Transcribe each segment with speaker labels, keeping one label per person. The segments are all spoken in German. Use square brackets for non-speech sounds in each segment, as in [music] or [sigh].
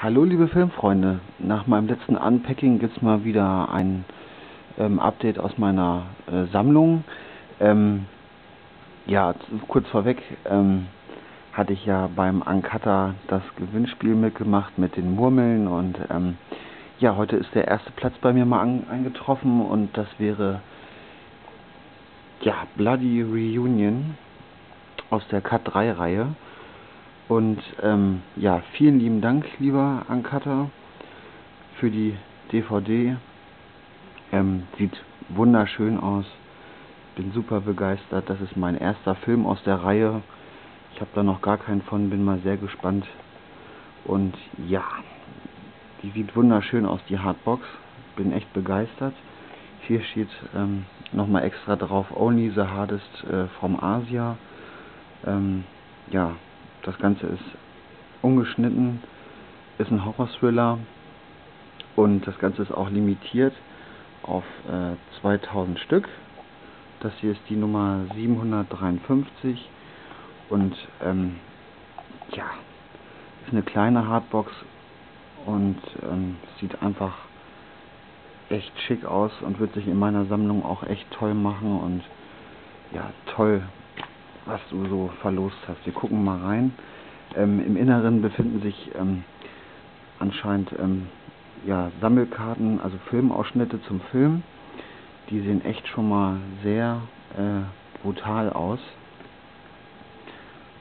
Speaker 1: Hallo liebe Filmfreunde, nach meinem letzten Unpacking gibt es mal wieder ein ähm, Update aus meiner äh, Sammlung. Ähm, ja, kurz vorweg ähm, hatte ich ja beim Ankata das Gewinnspiel mitgemacht mit den Murmeln und ähm, ja, heute ist der erste Platz bei mir mal an, eingetroffen und das wäre ja Bloody Reunion aus der Cut 3 Reihe. Und ähm, ja, vielen lieben Dank, lieber Ankata, für die DVD. Ähm, sieht wunderschön aus. Bin super begeistert. Das ist mein erster Film aus der Reihe. Ich habe da noch gar keinen von, bin mal sehr gespannt. Und ja, die sieht wunderschön aus, die Hardbox. Bin echt begeistert. Hier steht ähm, nochmal extra drauf, Only the Hardest äh, from Asia. Ähm, ja, das Ganze ist ungeschnitten, ist ein Horror-Thriller und das Ganze ist auch limitiert auf äh, 2000 Stück. Das hier ist die Nummer 753 und ähm, ja, ist eine kleine Hardbox und ähm, sieht einfach echt schick aus und wird sich in meiner Sammlung auch echt toll machen und ja, toll was du so verlost hast. Wir gucken mal rein. Ähm, Im Inneren befinden sich ähm, anscheinend ähm, ja, Sammelkarten, also Filmausschnitte zum Film. Die sehen echt schon mal sehr äh, brutal aus,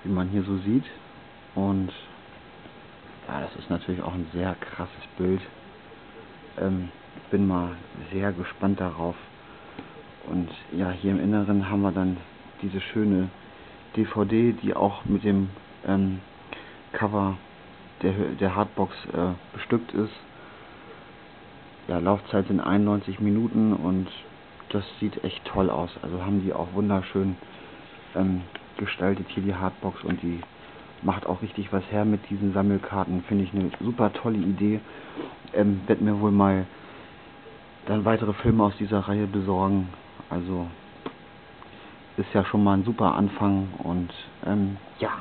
Speaker 1: wie man hier so sieht. Und ja, das ist natürlich auch ein sehr krasses Bild. Ähm, bin mal sehr gespannt darauf. Und ja, hier im Inneren haben wir dann diese schöne DVD, die auch mit dem ähm, Cover der, der Hardbox äh, bestückt ist. Ja, Laufzeit sind 91 Minuten und das sieht echt toll aus. Also haben die auch wunderschön ähm, gestaltet hier die Hardbox und die macht auch richtig was her mit diesen Sammelkarten. Finde ich eine super tolle Idee. Ähm, werde mir wohl mal dann weitere Filme aus dieser Reihe besorgen. Also ist ja schon mal ein super Anfang und ähm, ja,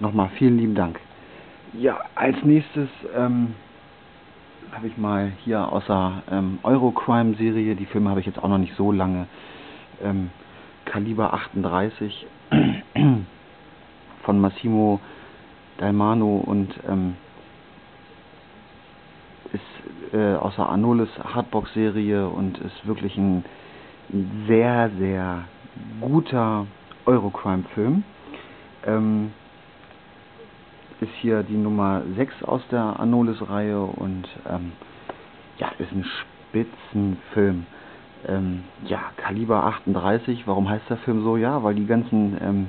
Speaker 1: nochmal vielen lieben Dank. Ja, als nächstes ähm, habe ich mal hier außer ähm, Eurocrime-Serie, die Filme habe ich jetzt auch noch nicht so lange, ähm, Kaliber 38 von Massimo Dalmano und ähm, ist äh, außer Anolis Hardbox-Serie und ist wirklich ein sehr, sehr guter Eurocrime-Film. Ähm, ist hier die Nummer 6 aus der Anolis-Reihe und ähm, ja, ist ein Spitzenfilm. Ähm, ja, Kaliber 38, warum heißt der Film so? Ja, weil die ganzen ähm,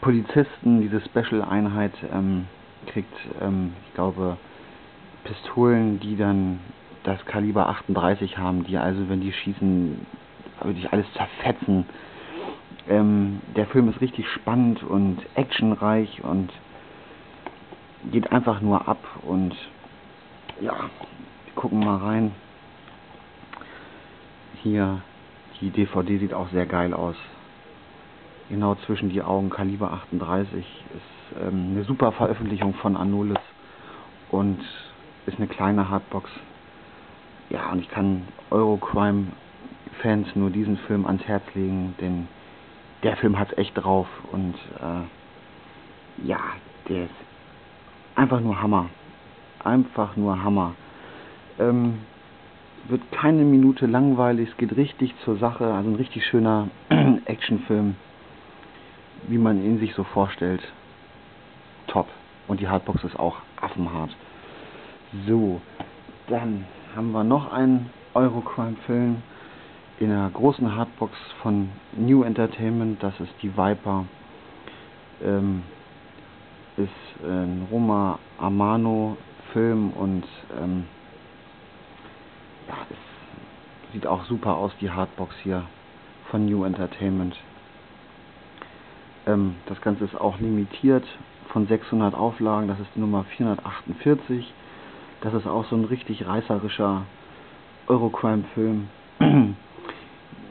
Speaker 1: Polizisten, diese Special-Einheit ähm, kriegt, ähm, ich glaube, Pistolen, die dann das Kaliber 38 haben, die also, wenn die schießen, wirklich alles zerfetzen. Ähm, der Film ist richtig spannend und actionreich und geht einfach nur ab und ja, wir gucken mal rein. Hier, die DVD sieht auch sehr geil aus. Genau zwischen die Augen Kaliber 38 ist ähm, eine super Veröffentlichung von Anolis und ist eine kleine Hardbox. Ja, und ich kann Eurocrime Fans nur diesen Film ans Herz legen, denn der Film hat echt drauf und äh, ja, der ist einfach nur Hammer. Einfach nur Hammer. Ähm, wird keine Minute langweilig, es geht richtig zur Sache, also ein richtig schöner [clears throat] Actionfilm, wie man ihn sich so vorstellt. Top. Und die Hardbox ist auch affenhart. So, dann haben wir noch einen Eurocrime-Film in einer großen Hardbox von New Entertainment, das ist die Viper, ähm, ist ein Roma Amano Film und ähm, ja, es sieht auch super aus, die Hardbox hier von New Entertainment. Ähm, das Ganze ist auch limitiert von 600 Auflagen, das ist die Nummer 448. Das ist auch so ein richtig reißerischer Eurocrime-Film. [clears throat]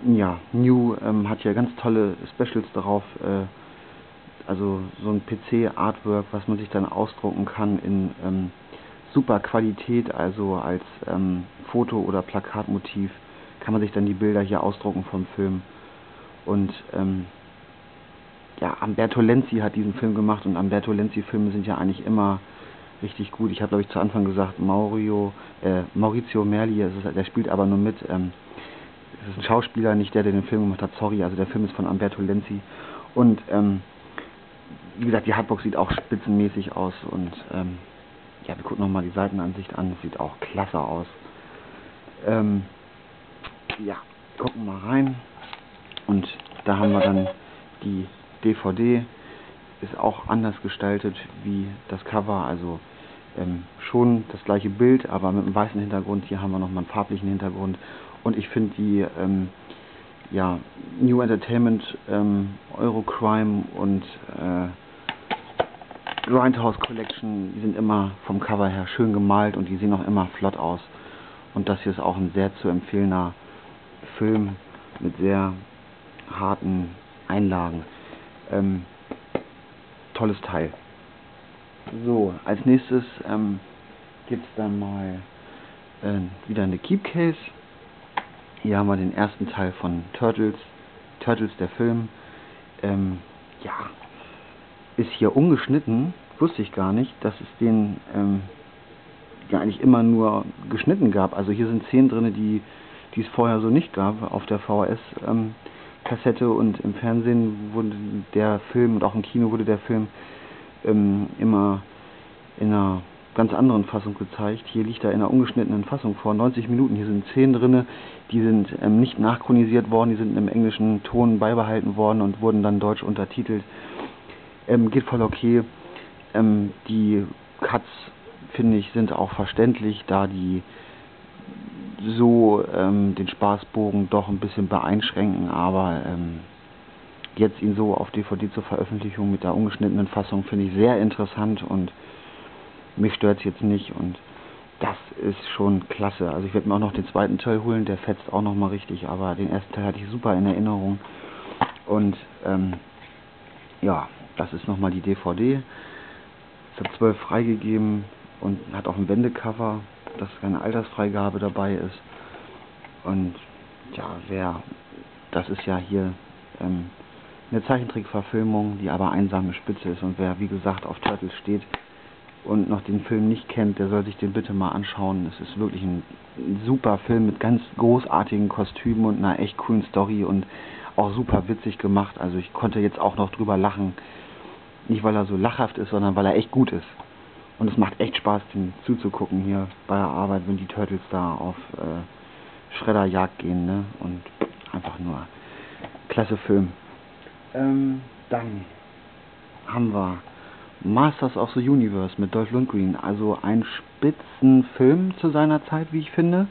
Speaker 1: ja, New ähm, hat ja ganz tolle Specials darauf. Äh, also so ein PC-Artwork, was man sich dann ausdrucken kann in ähm, super Qualität, also als ähm, Foto- oder Plakatmotiv kann man sich dann die Bilder hier ausdrucken vom Film. Und ähm, ja, Umberto Lenzi hat diesen Film gemacht und Umberto Lenzi-Filme sind ja eigentlich immer richtig gut. Ich habe, glaube ich, zu Anfang gesagt, Maurio, äh, Maurizio Merli, der spielt aber nur mit. Ähm, das ist ein Schauspieler, nicht der, der den Film gemacht hat, sorry, also der Film ist von Umberto Lenzi. Und ähm, wie gesagt, die Hardbox sieht auch spitzenmäßig aus und ähm, ja, wir gucken nochmal die Seitenansicht an, sieht auch klasse aus. Ähm, ja, gucken mal rein und da haben wir dann die DVD, ist auch anders gestaltet wie das Cover, also ähm, schon das gleiche Bild, aber mit einem weißen Hintergrund. Hier haben wir nochmal einen farblichen Hintergrund und ich finde die ähm, ja, New Entertainment, ähm, Eurocrime und äh, Grindhouse Collection, die sind immer vom Cover her schön gemalt und die sehen auch immer flott aus. Und das hier ist auch ein sehr zu empfehlender Film mit sehr harten Einlagen. Ähm, tolles Teil. So, als nächstes ähm, gibt es dann mal äh, wieder eine Keep Case. Hier haben wir den ersten Teil von Turtles, Turtles der Film. Ähm, ja, ist hier ungeschnitten, wusste ich gar nicht, dass es den ähm, ja eigentlich immer nur geschnitten gab. Also hier sind Szenen drin, die, die es vorher so nicht gab auf der VHS-Kassette ähm, und im Fernsehen wurde der Film und auch im Kino wurde der Film ähm, immer in einer ganz anderen Fassung gezeigt. Hier liegt er in einer ungeschnittenen Fassung vor 90 Minuten. Hier sind Szenen drin, die sind ähm, nicht nachchronisiert worden, die sind im englischen Ton beibehalten worden und wurden dann deutsch untertitelt. Ähm, geht voll okay. Ähm, die Cuts, finde ich, sind auch verständlich, da die so ähm, den Spaßbogen doch ein bisschen beeinschränken, aber ähm, jetzt ihn so auf DVD zur Veröffentlichung mit der ungeschnittenen Fassung finde ich sehr interessant und mich stört es jetzt nicht und das ist schon klasse. Also ich werde mir auch noch den zweiten Teil holen, der fetzt auch noch mal richtig, aber den ersten Teil hatte ich super in Erinnerung und ähm, ja, das ist nochmal die DVD. Ist ab 12 freigegeben und hat auch ein Wendecover, dass keine Altersfreigabe dabei ist. Und ja, wer, das ist ja hier ähm, eine Zeichentrickverfilmung, die aber einsame Spitze ist. Und wer, wie gesagt, auf Turtles steht und noch den Film nicht kennt, der soll sich den bitte mal anschauen. Es ist wirklich ein, super Film mit ganz großartigen Kostümen und einer echt coolen Story und auch super witzig gemacht. Also ich konnte jetzt auch noch drüber lachen, nicht, weil er so lachhaft ist, sondern weil er echt gut ist. Und es macht echt Spaß, dem zuzugucken hier bei der Arbeit, wenn die Turtles da auf äh, Schredderjagd gehen. Ne? Und einfach nur klasse Film. Ähm, dann haben wir Masters of the Universe mit Dolph Lundgren. Also ein Spitzenfilm zu seiner Zeit, wie ich finde.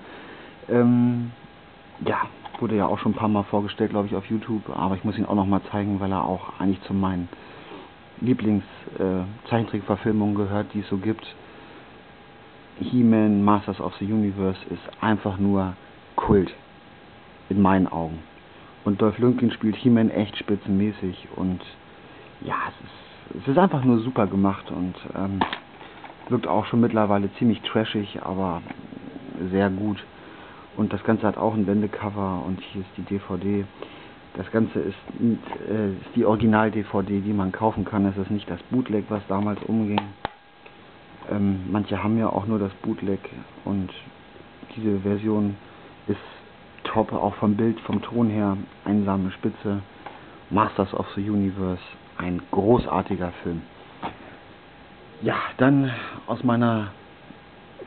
Speaker 1: Ähm, ja, wurde ja auch schon ein paar Mal vorgestellt, glaube ich, auf YouTube. Aber ich muss ihn auch noch mal zeigen, weil er auch eigentlich zu meinen Lieblings-Zeichentrickverfilmungen äh, gehört, die es so gibt. He-Man, Masters of the Universe ist einfach nur Kult. In meinen Augen. Und Dolph Lundgren spielt He-Man echt spitzenmäßig und ja, es ist, es ist einfach nur super gemacht und ähm, wirkt auch schon mittlerweile ziemlich trashig, aber sehr gut. Und das Ganze hat auch ein Wendecover und hier ist die DVD. Das Ganze ist, äh, ist die Original-DVD, die man kaufen kann. Es ist nicht das Bootleg, was damals umging. Ähm, manche haben ja auch nur das Bootleg und diese Version ist top, auch vom Bild, vom Ton her, einsame Spitze. Masters of the Universe, ein großartiger Film. Ja, dann aus meiner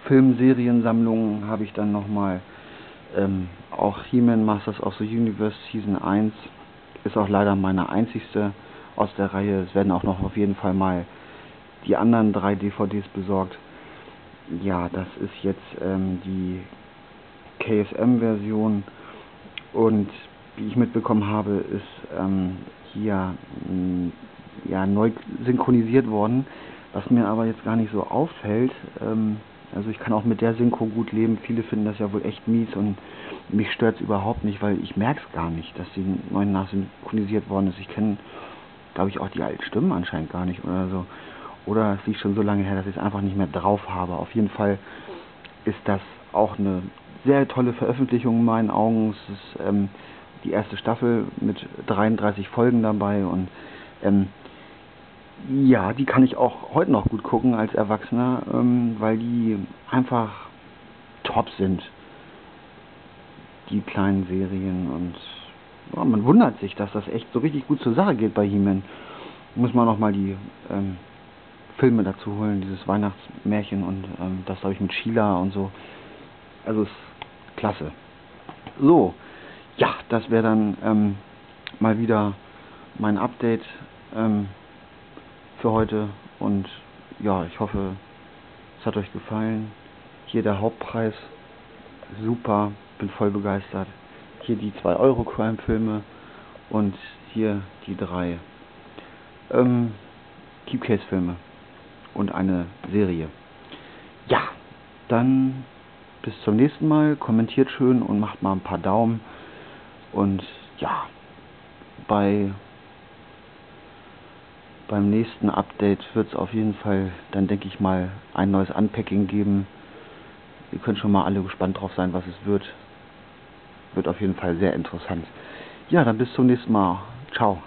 Speaker 1: Filmseriensammlung habe ich dann nochmal ähm, auch He-Man Masters of the Universe Season 1 ist auch leider meine einzigste aus der Reihe. Es werden auch noch auf jeden Fall mal die anderen drei DVDs besorgt. Ja, das ist jetzt ähm, die KSM-Version und wie ich mitbekommen habe, ist ähm, hier mh, mm, ja, neu synchronisiert worden, was mir aber jetzt gar nicht so auffällt. Ähm, also ich kann auch mit der Synchro gut leben. Viele finden das ja wohl echt mies und mich stört es überhaupt nicht, weil ich merke es gar nicht, dass sie neu nachsynchronisiert worden ist. Ich kenne glaube ich, auch die alten Stimmen anscheinend gar nicht oder so. Oder es liegt schon so lange her, dass ich es einfach nicht mehr drauf habe. Auf jeden Fall ist das auch eine sehr tolle Veröffentlichung in meinen Augen. Es ist ähm, die erste Staffel mit 33 Folgen dabei und ähm, ja, die kann ich auch heute noch gut gucken als Erwachsener, ähm, weil die einfach top sind. Die kleinen Serien und ja, man wundert sich, dass das echt so richtig gut zur Sache geht bei He-Man. Muss man nochmal die ähm, Filme dazu holen, dieses Weihnachtsmärchen und ähm, das glaube ich mit Sheila und so. Also ist klasse. So, ja, das wäre dann ähm, mal wieder mein Update ähm, für heute und ja, ich hoffe, es hat euch gefallen. Hier der Hauptpreis, super, bin voll begeistert. Hier die 2 Euro Crime Filme und hier die drei ähm, Keepcase Filme und eine Serie. Ja, dann bis zum nächsten Mal. Kommentiert schön und macht mal ein paar Daumen. Und ja, bei beim nächsten Update wird es auf jeden Fall dann denke ich mal ein neues Unpacking geben. Ihr könnt schon mal alle gespannt drauf sein, was es wird. Wird auf jeden Fall sehr interessant. Ja, dann bis zum nächsten Mal. Ciao.